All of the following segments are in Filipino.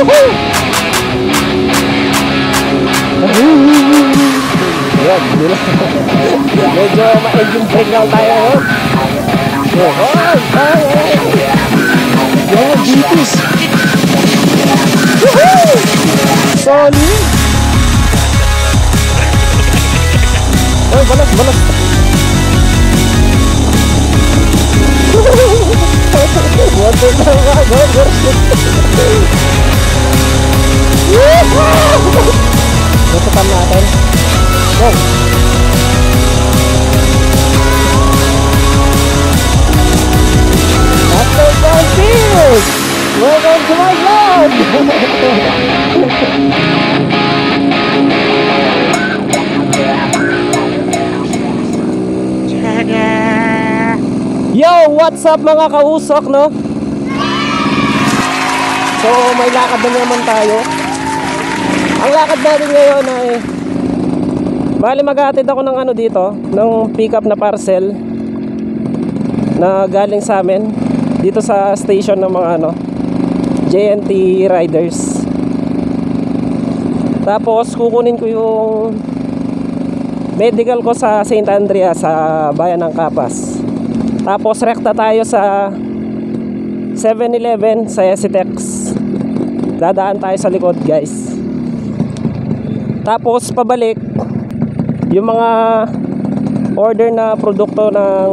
Yan, nila. Medyo ma-engine brake lang tayo ngayon. Oh, ay, ay, ay. Yan, GTs. Woohoo! Solid! Ay, balag, balag. Water na mga gogos. Natukan natin. Go! After five years, welcome to my vlog! Yo, what's up mga kausok, no? So, may lakad na naman tayo. Ang lakad natin ngayon ay Bali maghatid ako ng ano dito, ng pickup na parcel na galing sa amin dito sa station ng mga ano JNT riders. Tapos kukunin ko yung medical ko sa St. Andrea sa bayan ng Capas. Tapos rekta tayo sa 7-Eleven sa Esitex. Dadaan tayo sa likod guys. Tapos pabalik yung mga order na produkto ng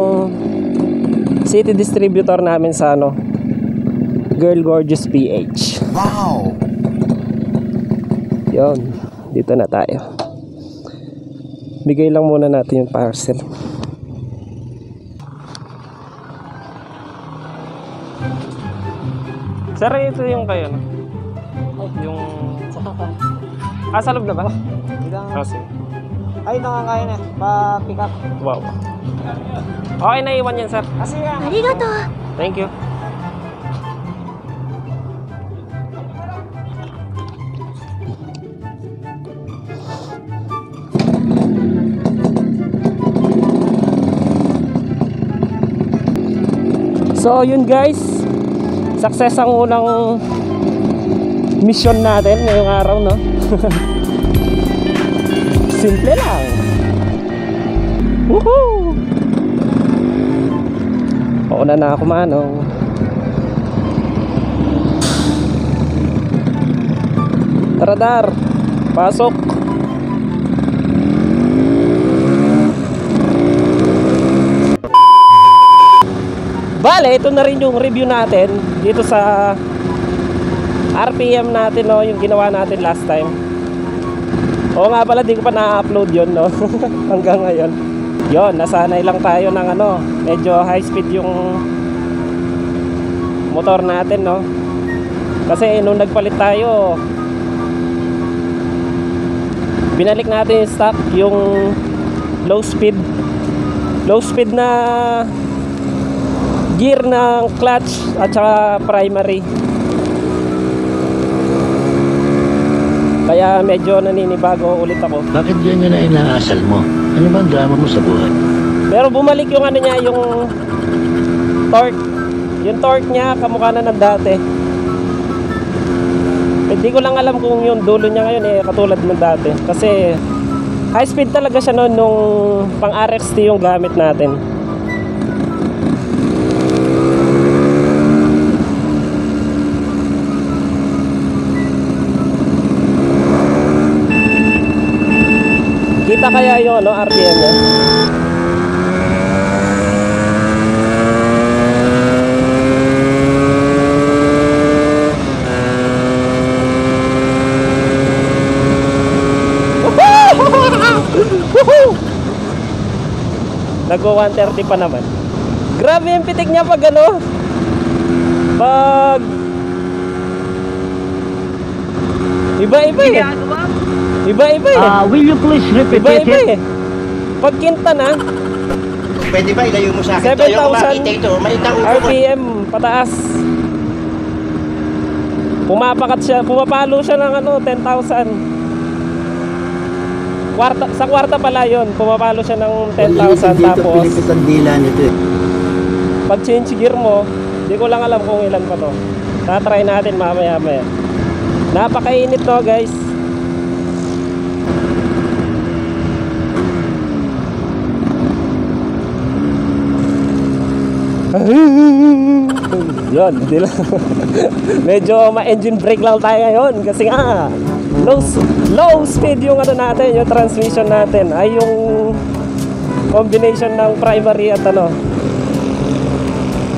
city distributor namin sa ano Girl Gorgeous PH. Wow! Yun, dito na tayo. Bigay lang muna natin yung parcel. Sir, ito yung kayo, no? Ah, sa loob na ba? Bilang... Ah, sige. Ay, nakakaya na. Eh. Pa-pick up. Wow. Okay, naiwan yan, sir. Ah, Kasi yan. Arigato. Thank you. So yun guys Success ang unang Mission natin ngayong araw no Simple lang Woohoo! Pauna na ako manong. Tara pasok. Bale, ito na rin yung review natin dito sa RPM natin, no, yung ginawa natin last time. Oo nga pala, di ko pa na-upload yun, no, hanggang ngayon. Yon, nasanay lang tayo ng ano, medyo high speed yung motor natin, no. Kasi nung nagpalit tayo, binalik natin yung stock, yung low speed. Low speed na gear ng clutch at saka primary. Kaya medyo naninibago ulit ako. Bakit ganyan na inaasal mo? Ano bang drama mo sa buhay? Pero bumalik yung ano niya, yung torque. Yung torque niya, kamukha na ng dati. Hindi ko lang alam kung yung dulo niya ngayon eh, katulad ng dati. Kasi high speed talaga siya noon nung pang RXT yung gamit natin. Kita kaya yung ano, RPM niya? Nagwa 130 pa naman. Grabe yung pitik niya pag ano. Pag Iba-iba eh. Iba-iba eh. Ah, will you please repeat Iba-iba it? eh. Pag kinta na, Pwede ba ilayo mo sa akin? 7,000 Ayaw ko makita ito. Mo. RPM pataas. Pumapakat siya, pumapalo siya ng ano, 10,000. Kwarta, sa kwarta pala yon pumapalo siya ng 10,000 tapos ang dila nito eh. pag change gear mo, di ko lang alam kung ilan pa to. Tatry natin mamaya maya. Napakainit to guys. Yun, hindi lang. Medyo ma-engine brake lang tayo ngayon kasi nga low, low speed yung ano natin, yung transmission natin ay yung combination ng primary at ano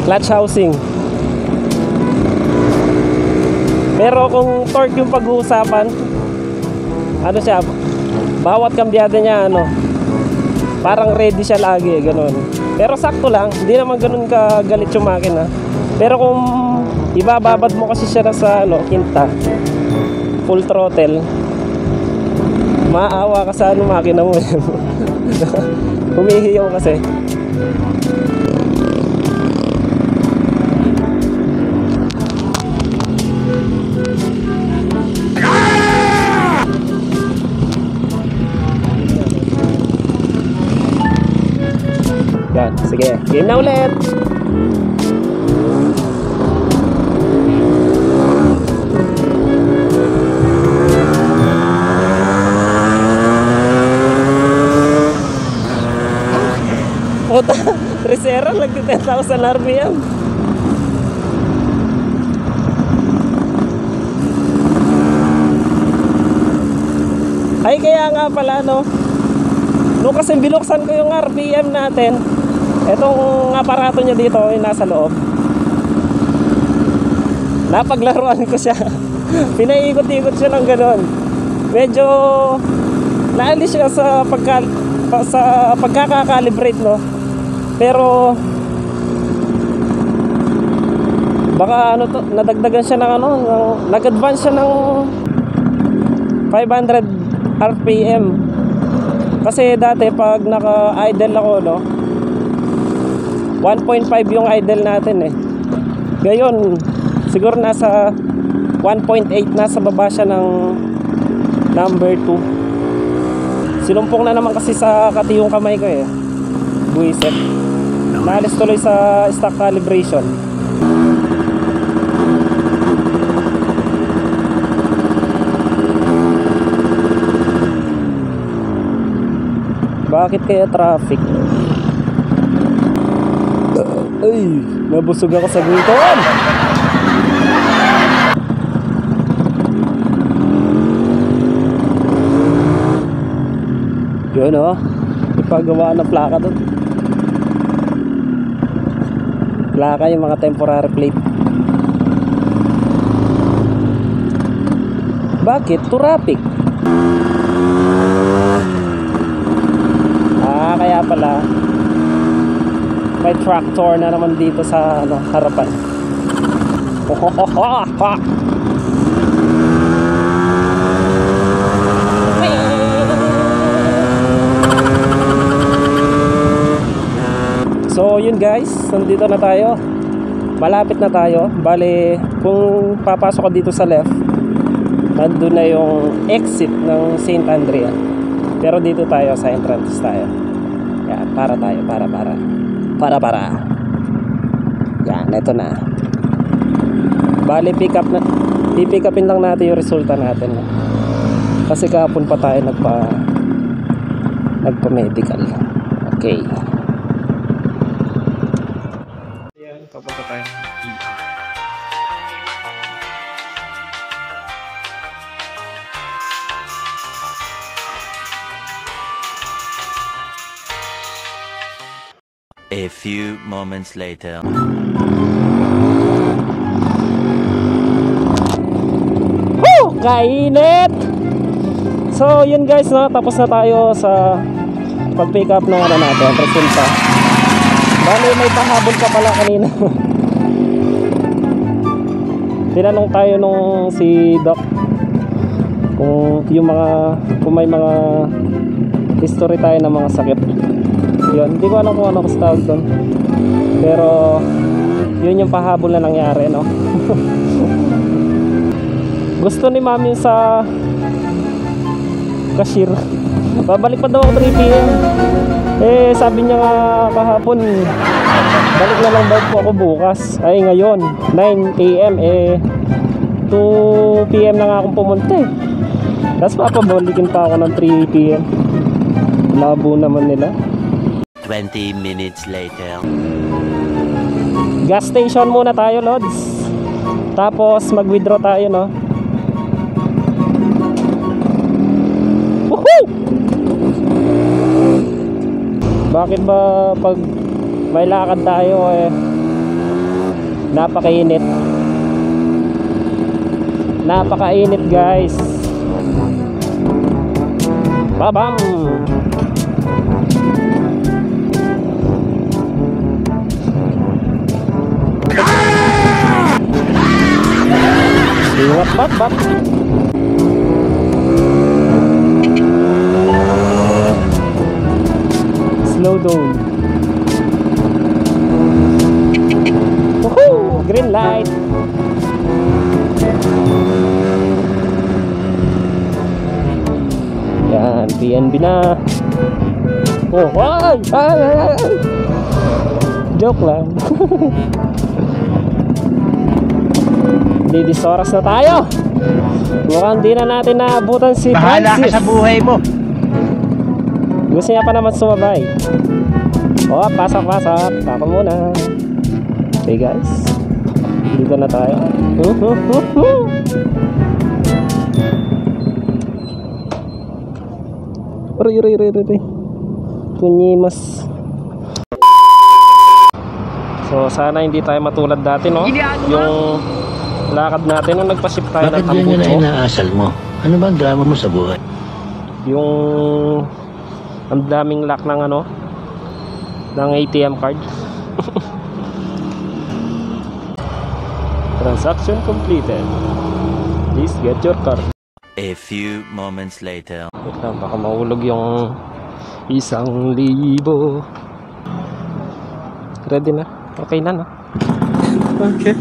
clutch housing. Pero kung torque yung pag-uusapan, ano siya, bawat kambyada niya ano, parang ready siya lagi, ganun. Pero sakto lang, hindi naman ganun kagalit yung makina. Pero kung ibababad mo kasi siya sa ano, kinta, full throttle, maawa ka sa ano makina mo. Humihiyaw kasi. Sige. Game na ulit. Puta, Tresera, nagti 10,000 RPM. Ay, kaya nga pala, no? Nung kasi binuksan ko yung RPM natin, etong aparato niya dito, yung nasa loob. Napaglaruan ko siya. Pinaikot-ikot siya ng ganun. Medyo naalis siya sa pagka pa- sa pagkaka-calibrate no. Pero baka ano to, nadagdagan siya ng ano, nag-advance siya ng 500 RPM. Kasi dati pag naka-idle ako no, 1.5 yung idle natin eh. Ngayon, siguro nasa 1.8 nasa baba siya ng number 2. Sinumpong na naman kasi sa kati yung kamay ko eh. Buiset. Naalis tuloy sa stock calibration. Bakit kaya traffic? Ay, nabusog ako sa gutom. Yun oh. Ipagawa ng plaka doon. Plaka yung mga temporary plate. Bakit? Traffic. Ah, kaya pala may tractor na naman dito sa ano, harapan. So yun guys, nandito na tayo. Malapit na tayo. Bale, kung papasok ka dito sa left, nandun na yung exit ng St. Andrea. Pero dito tayo sa entrance tayo. Yan, para tayo, para para. Para para. Yan, ito na. Bale, pick up na. I-pick upin lang natin yung resulta natin. Kasi kahapon pa tayo nagpa nagpa-medical. Okay. Moments later. Woo! Kainit! So, yun guys, no? tapos na tayo sa pag-pick up ng ano natin, resulta. Bale, may pahabol ka pala kanina. Tinanong tayo nung si Doc kung yung mga kung may mga history tayo ng mga sakit. Yun, hindi ko alam kung ano kasi tawag doon. Pero yun yung pahabol na nangyari, no? Gusto ni mami sa cashier. Babalik pa daw ako 3 p.m. Eh, sabi niya nga kahapon, balik na lang daw po ako bukas. Ay, ngayon, 9 a.m. Eh, 2pm na nga akong pumunta eh. Tapos papabalikin pa ako ng 3pm. Labo naman nila. 20 minutes later. Gas station muna tayo, Lods. Tapos mag-withdraw tayo, no? Woohoo! Bakit ba pag may lakad tayo eh napakainit? Napakainit, guys. Babam! Ingat bat bat. Slow down. Woohoo! Green light. Yan, PNB na. Oh, ay, ay! ay. Joke lang. Ladies oras na tayo. Mukhang di na natin naabutan si Bahala ka Francis. sa buhay mo. Gusto niya pa naman sumabay. Oh, pasok, pasok. Papa muna. Okay guys. Dito na tayo. Aray, aray, aray, aray. Kunyimas. So, sana hindi tayo matulad dati, no? Yung lakad natin nung nagpa-ship tayo ng Bakit ganyan na Tambucho. inaasal mo? Ano ba ang drama mo sa buhay? yung ang daming lock ng ano ng ATM card transaction completed please get your card A few moments later. wait lang baka mahulog yung isang libo ready na okay na no okay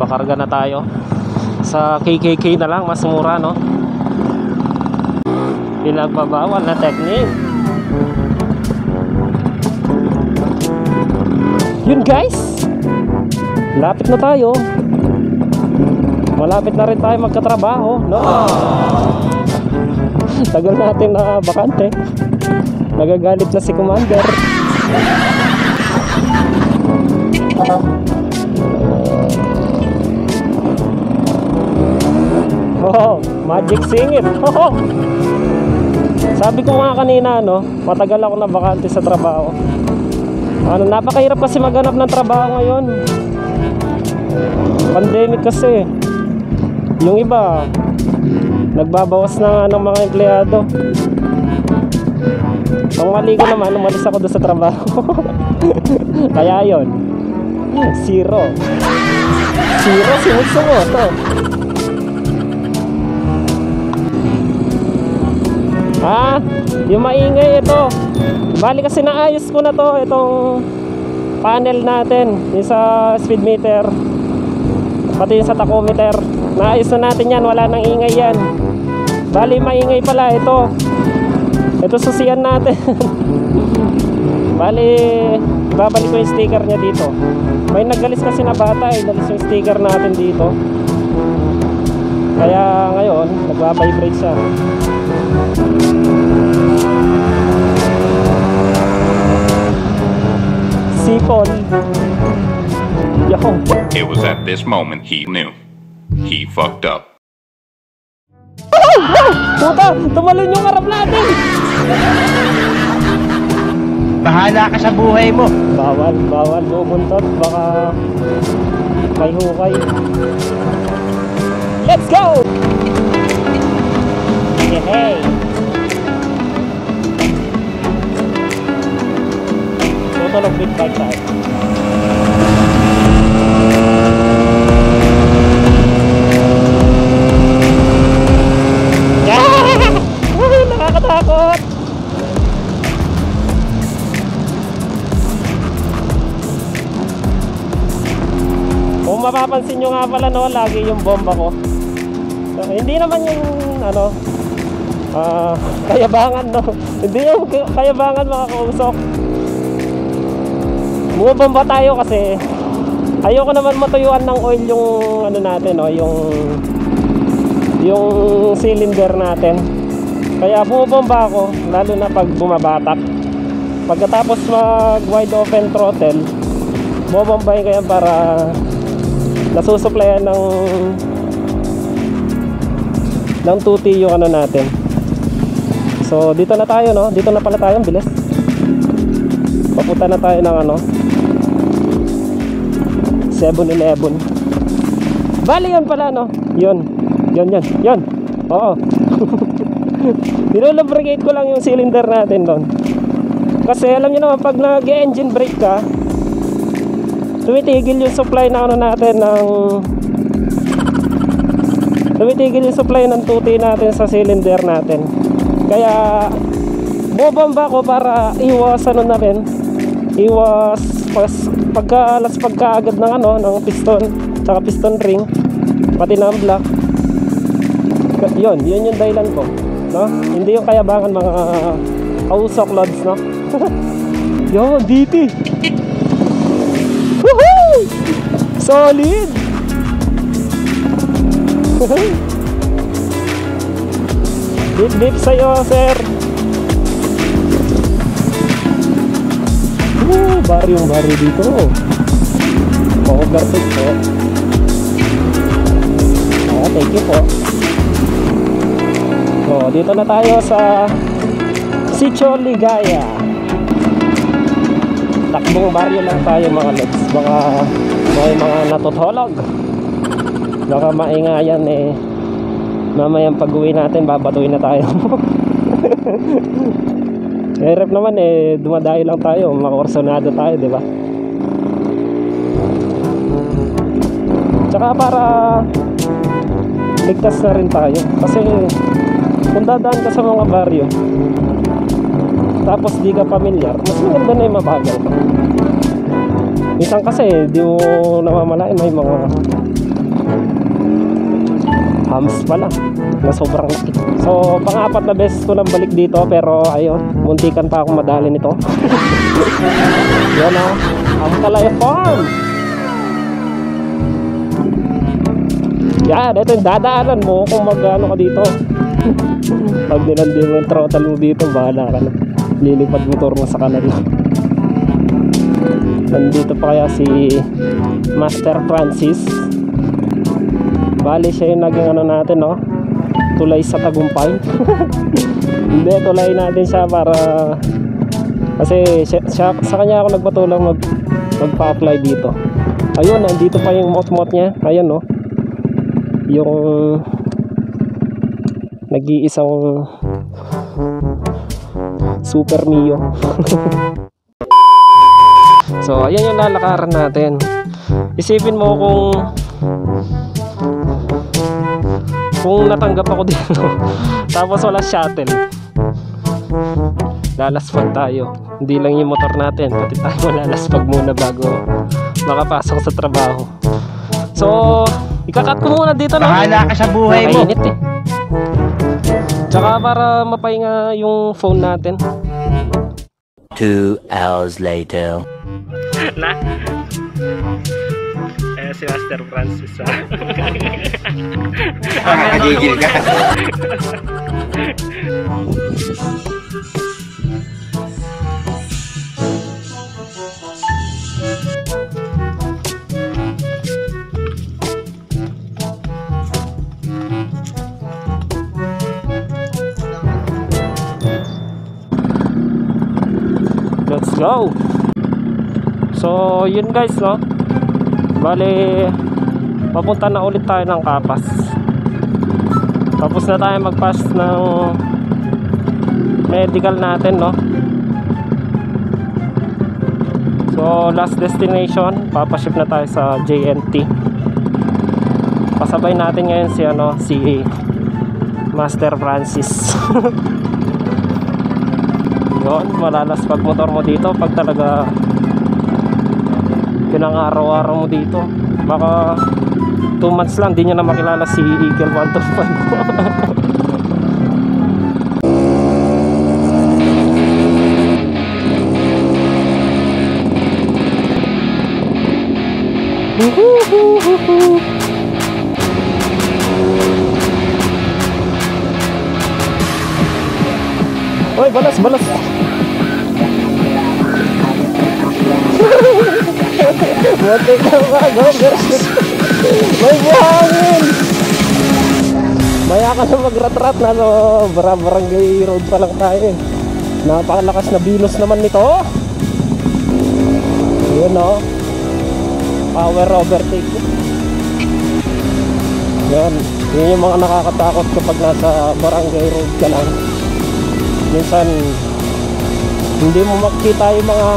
napakarga na tayo. Sa KKK na lang mas mura no? Pinagbabawal na technique. Yun guys! Lapit na tayo. Malapit na rin tayo magkatrabaho no? Tagal natin na bakante. Nagagalit na si commander Oh, magic singit. Oh. Sabi ko nga kanina, no, matagal ako na bakante sa trabaho. Ano, napakahirap kasi maghanap ng trabaho ngayon. Pandemic kasi. Yung iba, nagbabawas na nga ng mga empleyado. Ang mali ko naman, umalis ako doon sa trabaho. Kaya yon Zero. Zero, sinusumo to. Ah, yung maingay ito. Bali kasi naayos ko na to itong panel natin, yung sa speed meter. Pati yung sa tachometer. Naayos na natin yan, wala nang ingay yan. Bali maingay pala ito. Ito susiyan natin. Bali, babalik ko yung sticker niya dito. May nagalis kasi na bata, eh, nalis yung sticker natin dito. Kaya ngayon, nagbabibrate siya. Sipon. Yo. It was at this moment he knew. He fucked up. Puta, tumalon yung harap natin. Bahala ka sa buhay mo. Bawal, bawal bumuntot. Baka may hukay. Let's go! Hey, hey. Tutulog big bike tayo. Yeah! Woohoo, Nakakatakot! Kung mapapansin nyo nga pala no, lagi yung bomba ko. So, hindi naman yung ano, ah, kayabangan no. Hindi yung kayabangan mga kausok. Bumabomba tayo kasi ayoko naman matuyuan ng oil yung ano natin no? Yung yung cylinder natin. Kaya bumabomba ako lalo na pag bumabatak pagkatapos mag wide open throttle bumabombahin kaya para nasusuplayan ng ng 2T yung ano natin. So dito na tayo no? Dito na pala tayo bilis. Papunta na tayo ng ano 7-Eleven bali yun pala no? Yun. Yun yun. Yun. Oo. Nilulubricate ko lang yung cylinder natin doon. Kasi alam niyo naman pag nag-engine brake ka tumitigil yung supply na ano natin ng tumitigil yung supply ng tuti natin sa cylinder natin. Kaya bubomba ko para iwas ano na rin. Iwas pas, pagka alas pagka agad ng ano ng piston tsaka piston ring pati ng block Ka- yun yun yung dahilan ko no hindi yung kayabangan mga kausok lods no yun DT Woohoo! Solid! Beep beep sa'yo, sir. Woo! Bari yung bari dito. Overtake po. Ah, thank you po. So, dito na tayo sa Sitio Ligaya. Takbong baryo lang tayo mga lods. Baka may mga natutulog. Baka maingayan eh. Mamayang pag uwi natin, babatuin na tayo. Hirap naman eh, dumadayo lang tayo, makakorsonado tayo, di ba? Tsaka para ligtas na rin tayo. Kasi kung dadaan ka sa mga baryo, tapos di ka pamilyar, mas maganda na yung mabagal. Minsan kasi, di mo namamalain may mga hams pala na sobrang laki. So, pang-apat na beses ko nang balik dito pero ayun, muntikan pa akong madali nito. Yan o, ang Talaya Farm! Yan, ito yung dadaanan mo kung mag-ano ka dito. Pag nilandi mo yung throttle mo dito, bahala ka na. Lilipad motor mo sa kanan. Nandito pa kaya si Master Francis. Bali siya yung naging ano natin, no? Tulay sa tagumpay. Hindi, tulay natin siya para kasi siya, siya- sa kanya ako nagpatulang mag magpa-apply dito. Ayun, nandito pa yung mot-mot niya. Ayun, no? Yung nag-iisang Super Mio. so, ayan yung lalakaran natin. Isipin mo kung kung natanggap ako dito. Tapos wala shuttle. Lalaspag tayo. Hindi lang yung motor natin pati tayo malalaspag muna bago makapasok sa trabaho. So ikakat ko muna dito no Bahala ka sa buhay mo. Mainit eh. Tsaka para mapahinga yung phone natin. Two hours later. na si Master Francis ah. Nakakagigil ka. Let's go! So, yun guys, no? Bale, papunta na ulit tayo ng Kapas. Tapos na tayo mag-pass ng medical natin, no? So, last destination, papaship na tayo sa JNT. Pasabay natin ngayon si, ano, si Master Francis. Yun, malalas pag motor mo dito pag talaga pinang-araw-araw mo dito. Baka 2 months lang, di nyo na makilala si Eagle 125. Oy, balas, balas. Buti ka ba, Gober? May buhangin! Maya ka na magrat-rat na no, bara barangay road pa lang tayo eh. Napakalakas na bilos naman nito. Yun no. Power overtake. Yan. Yun yung mga nakakatakot kapag nasa barangay road ka lang. Minsan, hindi mo makita yung mga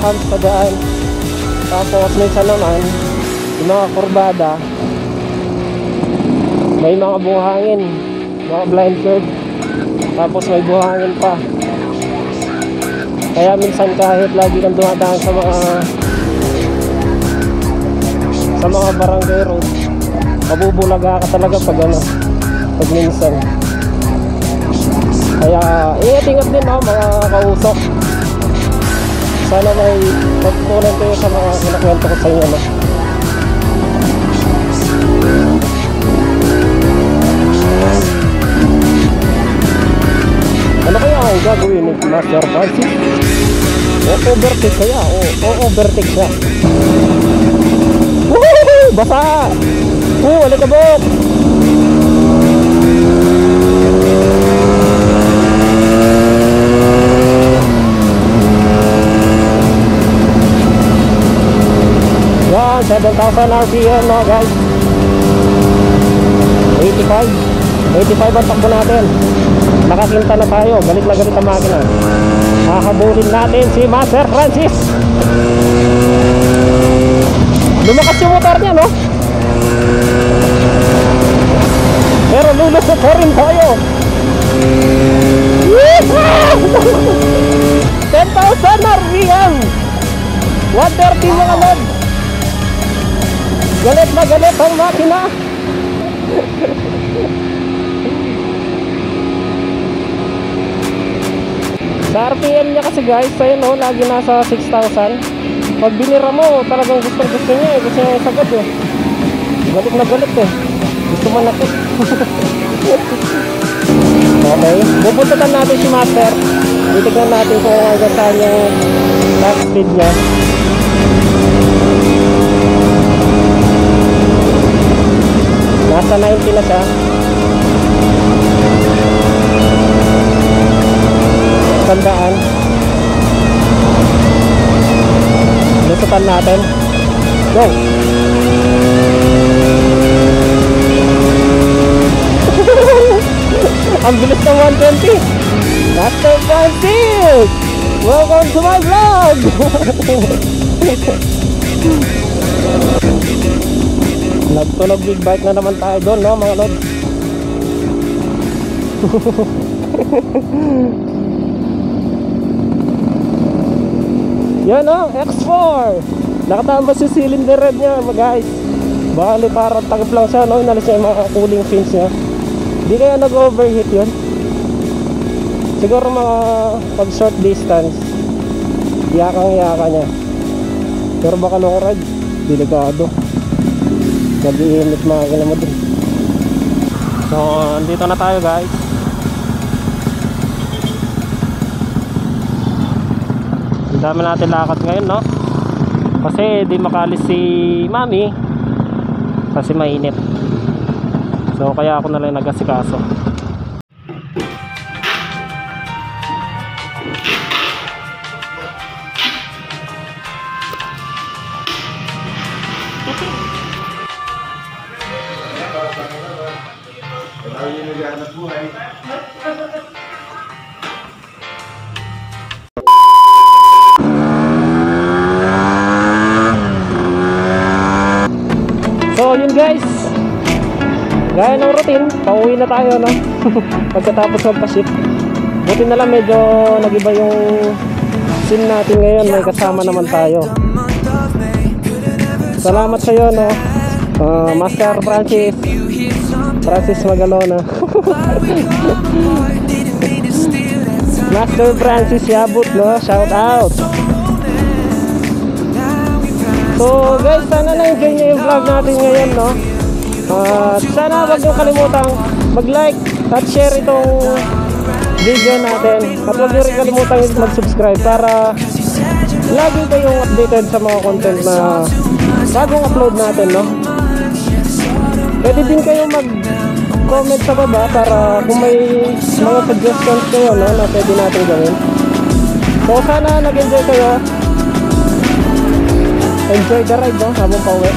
humps sa daan. Tapos minsan naman, yung mga kurbada, may mga buhangin, mga blind curve. Tapos may buhangin pa. Kaya minsan kahit lagi kang dumadaan sa mga sa mga barangay road, mabubulaga ka talaga pag ano, pag minsan. Kaya ingat-ingat din no, mga kausok. Sana may pagtutunan kayo sa mga kinakwento ko sa inyo. No? Ano kaya ang gagawin ni Master Francis? O overtake kaya? O, o overtake siya. Woohoo! Basa! Oo, wala Yan, 7,000 RPM no guys. 85 85 ang takbo natin. Nakakinta na tayo. Galit na galit ang makina. Hahabulin natin si Master Francis. Lumakas yung motor niya no? Pero lulusot pa rin tayo. Yeehaw! 10,000 RPM 130 mga lod Galit na galit ang makina. Sa RPM niya kasi guys, ayun oh, lagi nasa 6,000 Pag binira mo, talagang gustong gusto niya gusto niya sagad eh. Galit na galit eh. Gusto manakit Okay, pupuntahan natin si Master. Titignan natin kung hanggang saan yung top speed niya Nasa 90 na siya. Tandaan. Lusutan natin. Go! Ang bilis ng 120! Master Francis! Welcome to my vlog! Nagtunog big bike na naman tayo doon, no, mga lod. Yan, no, X4. Nakatambas yung cylinder red niya, mga guys. Bali, parang takip lang siya, no? Inalis niya yung mga cooling fins niya. Di kaya nag-overheat yun. Siguro mga pag short distance, yakang-yaka niya. Pero baka long ride, delikado nag-iinit makina mo din so andito na tayo guys. Ang dami natin lakad ngayon no? Kasi di makalis si mami. Kasi mainit. So kaya ako na lang nagasikaso guys. Gaya ng routine Pauwi na tayo no? Pagkatapos magpa-ship Buti na lang medyo Nagiba yung Scene natin ngayon. May kasama naman tayo. Salamat sa iyo no? Ah, Master Francis. Francis Magalona. Master Francis Yabut no? Shout out So guys, sana na-enjoy nyo yung vlog natin ngayon, no? At sana huwag nyo kalimutang mag-like at share itong video natin. At huwag nyo rin kalimutang mag-subscribe para lagi kayong updated sa mga content na bagong upload natin, no? Pwede din kayo mag-comment sa baba para kung may mga suggestions kayo, no, na pwede natin gawin. So sana nag-enjoy kayo. Enjoy the ride, no? Habang pauwi.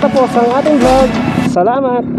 Guys, no? Dito na magtatapos ang ating vlog. Salamat!